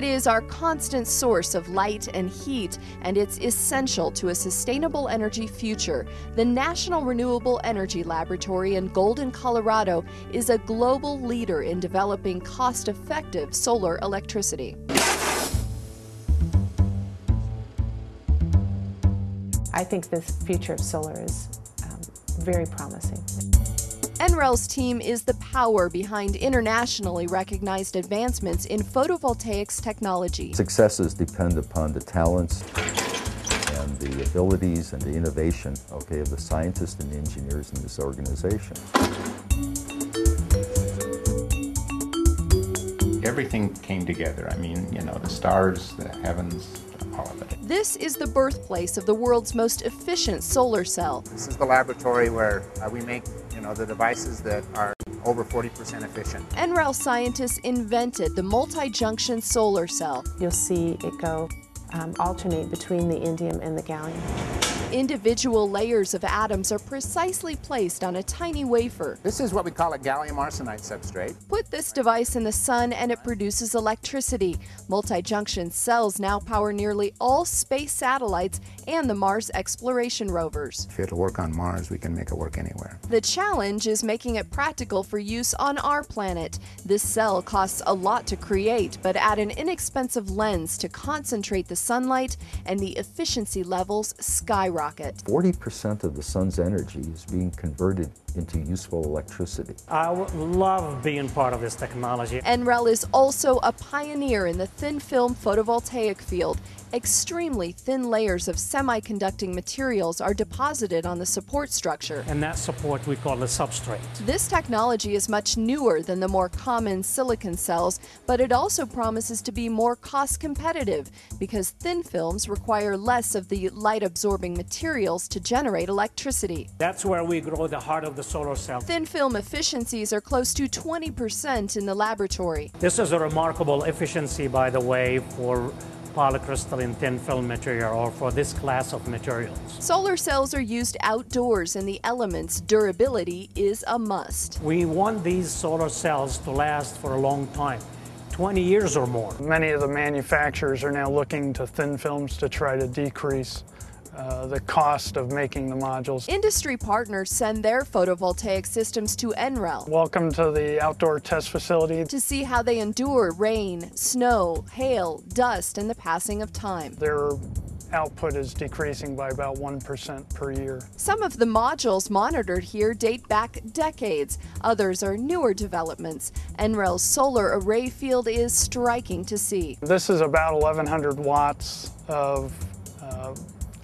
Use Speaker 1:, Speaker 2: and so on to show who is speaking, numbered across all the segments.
Speaker 1: It is our constant source of light and heat, and it's essential to a sustainable energy future. The National Renewable Energy Laboratory in Golden, Colorado is a global leader in developing cost effective solar electricity.
Speaker 2: I think the future of solar is um, very promising.
Speaker 1: NREL's team is the power behind internationally recognized advancements in photovoltaics technology.
Speaker 3: Successes depend upon the talents and the abilities and the innovation okay, of the scientists and the engineers in this organization.
Speaker 4: Everything came together. I mean, you know, the stars, the heavens, all of it.
Speaker 1: This is the birthplace of the world's most efficient solar cell.
Speaker 5: This is the laboratory where uh, we make you know, the devices that are over 40% efficient.
Speaker 1: NREL scientists invented the multi-junction solar cell.
Speaker 2: You'll see it go um, alternate between the indium and the gallium.
Speaker 1: Individual layers of atoms are precisely placed on a tiny wafer.
Speaker 5: This is what we call a gallium arsenide substrate.
Speaker 1: Put this device in the sun and it produces electricity. Multi-junction cells now power nearly all space satellites and the Mars exploration rovers.
Speaker 5: If it'll work on Mars, we can make it work anywhere.
Speaker 1: The challenge is making it practical for use on our planet. This cell costs a lot to create, but add an inexpensive lens to concentrate the sunlight and the efficiency levels skyrocket.
Speaker 3: 40% of the sun's energy is being converted into useful electricity.
Speaker 6: I love being part of this technology.
Speaker 1: NREL is also a pioneer in the thin film photovoltaic field Extremely thin layers of semiconducting materials are deposited on the support structure.
Speaker 6: And that support we call the substrate.
Speaker 1: This technology is much newer than the more common silicon cells, but it also promises to be more cost competitive because thin films require less of the light absorbing materials to generate electricity.
Speaker 6: That's where we grow the heart of the solar cell.
Speaker 1: Thin film efficiencies are close to 20% in the laboratory.
Speaker 6: This is a remarkable efficiency, by the way, for polycrystalline thin film material or for this class of materials.
Speaker 1: Solar cells are used outdoors and the element's durability is a must.
Speaker 6: We want these solar cells to last for a long time. 20 years or more.
Speaker 7: Many of the manufacturers are now looking to thin films to try to decrease uh, the cost of making the modules.
Speaker 1: Industry partners send their photovoltaic systems to NREL.
Speaker 7: Welcome to the outdoor test facility.
Speaker 1: To see how they endure rain, snow, hail, dust, and the passing of time.
Speaker 7: Their output is decreasing by about 1% per year.
Speaker 1: Some of the modules monitored here date back decades. Others are newer developments. NREL's solar array field is striking to see.
Speaker 7: This is about 1100 watts of uh,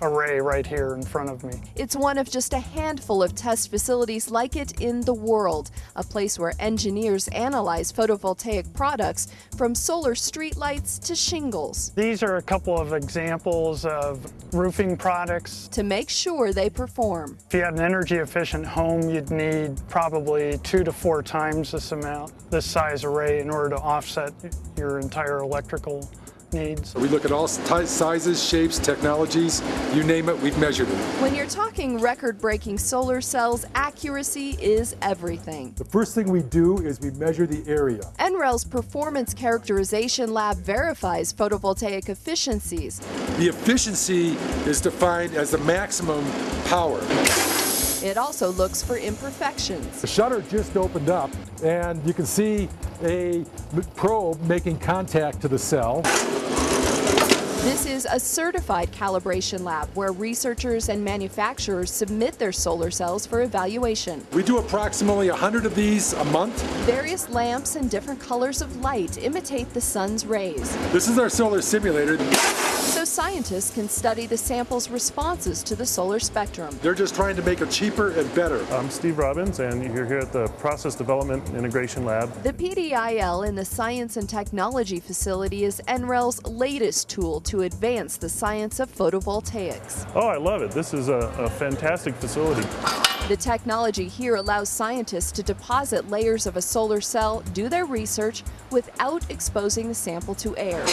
Speaker 7: array right here in front of me.
Speaker 1: It's one of just a handful of test facilities like it in the world, a place where engineers analyze photovoltaic products from solar streetlights to shingles.
Speaker 7: These are a couple of examples of roofing products.
Speaker 1: To make sure they perform.
Speaker 7: If you had an energy efficient home, you'd need probably two to four times this amount, this size array in order to offset your entire electrical needs.
Speaker 8: We look at all sizes, shapes, technologies, you name it, we've measured it.
Speaker 1: When you're talking record-breaking solar cells, accuracy is everything.
Speaker 8: The first thing we do is we measure the area.
Speaker 1: NREL's Performance Characterization Lab verifies photovoltaic efficiencies.
Speaker 8: The efficiency is defined as the maximum power.
Speaker 1: It also looks for imperfections.
Speaker 8: The shutter just opened up and you can see a probe making contact to the cell.
Speaker 1: This is a certified calibration lab where researchers and manufacturers submit their solar cells for evaluation.
Speaker 8: We do approximately 100 of these a month.
Speaker 1: Various lamps and different colors of light imitate the sun's rays.
Speaker 8: This is our solar simulator
Speaker 1: so scientists can study the sample's responses to the solar spectrum.
Speaker 8: They're just trying to make it cheaper and better.
Speaker 9: I'm Steve Robbins, and you're here at the Process Development Integration Lab.
Speaker 1: The PDIL in the Science and Technology Facility is NREL's latest tool to advance the science of photovoltaics.
Speaker 9: Oh, I love it. This is a, a fantastic facility.
Speaker 1: The technology here allows scientists to deposit layers of a solar cell, do their research, without exposing the sample to air.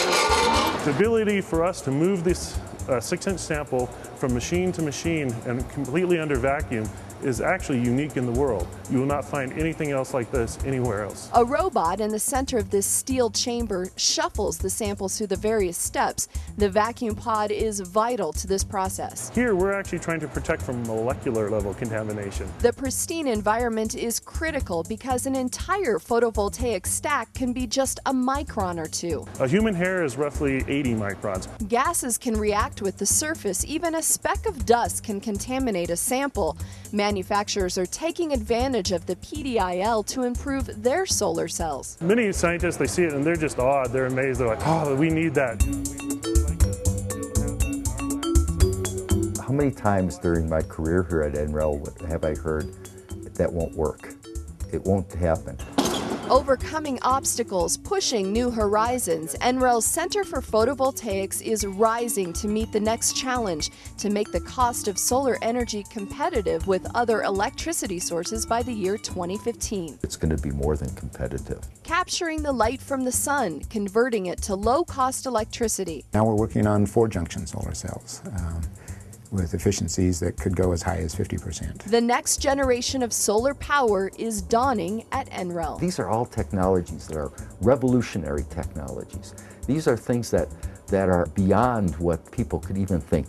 Speaker 9: The ability for us to move this uh, six inch sample from machine to machine and completely under vacuum is actually unique in the world. You will not find anything else like this anywhere else.
Speaker 1: A robot in the center of this steel chamber shuffles the samples through the various steps. The vacuum pod is vital to this process.
Speaker 9: Here, we're actually trying to protect from molecular level contamination.
Speaker 1: The pristine environment is critical because an entire photovoltaic stack can be just a micron or two.
Speaker 9: A human hair is roughly 80 microns.
Speaker 1: Gases can react with the surface. Even a speck of dust can contaminate a sample. Manufacturers are taking advantage of the PDIL to improve their solar cells.
Speaker 9: Many scientists, they see it and they're just awed. They're amazed. They're like, oh, we need that.
Speaker 3: How many times during my career here at NREL have I heard that won't work? It won't happen.
Speaker 1: Overcoming obstacles, pushing new horizons, NREL's Center for Photovoltaics is rising to meet the next challenge to make the cost of solar energy competitive with other electricity sources by the year 2015.
Speaker 3: It's going to be more than competitive.
Speaker 1: Capturing the light from the sun, converting it to low cost electricity.
Speaker 10: Now we're working on four junction solar cells. Um, with efficiencies that could go as high as 50%.
Speaker 1: The next generation of solar power is dawning at NREL.
Speaker 3: These are all technologies that are revolutionary technologies. These are things that, that are beyond what people could even think.